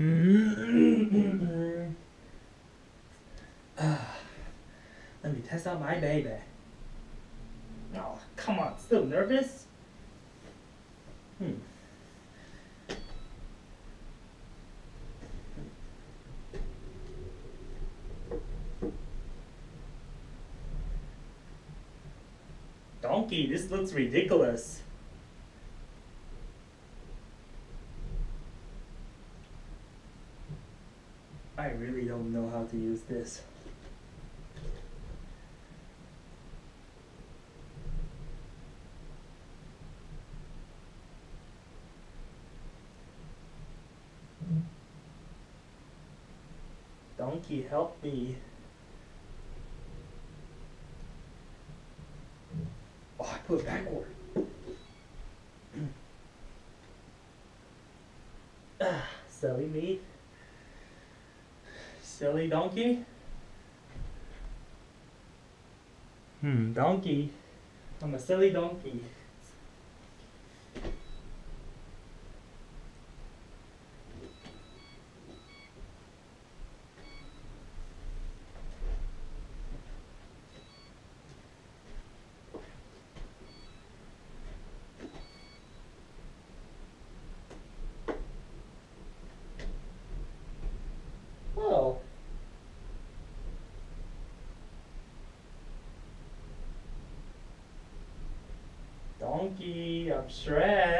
Ah, Let me test out my baby. Oh, come on, still nervous? Hmm. Donkey, this looks ridiculous. I really don't know how to use this. Donkey, help me. Oh, I put it backward. Ah, silly me. Silly donkey. Hmm, donkey. I'm a silly donkey. Donkey, I'm Shrek.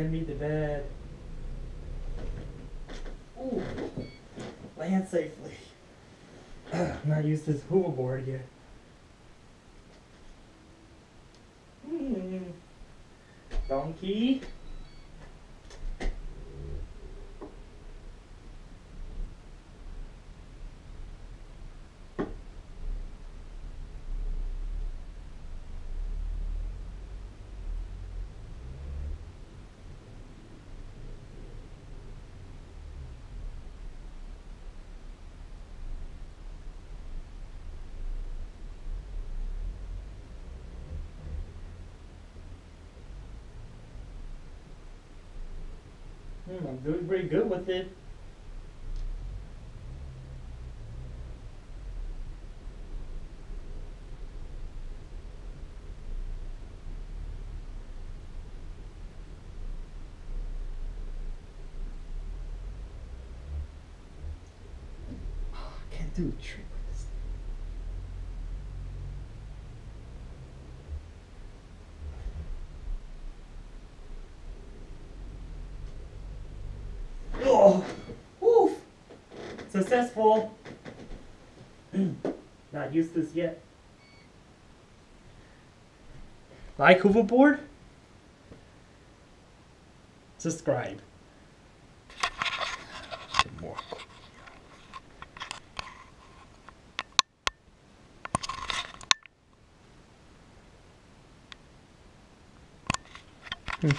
Send me to bed. Ooh, land safely. I'm not used to this hoverboard yet. Hmm. Donkey. Hmm, I'm doing pretty good with it. Oh, I can't do a trick with this. Oh, woof. Successful. Not used this yet. Like hoverboard? Subscribe. More. Hmm.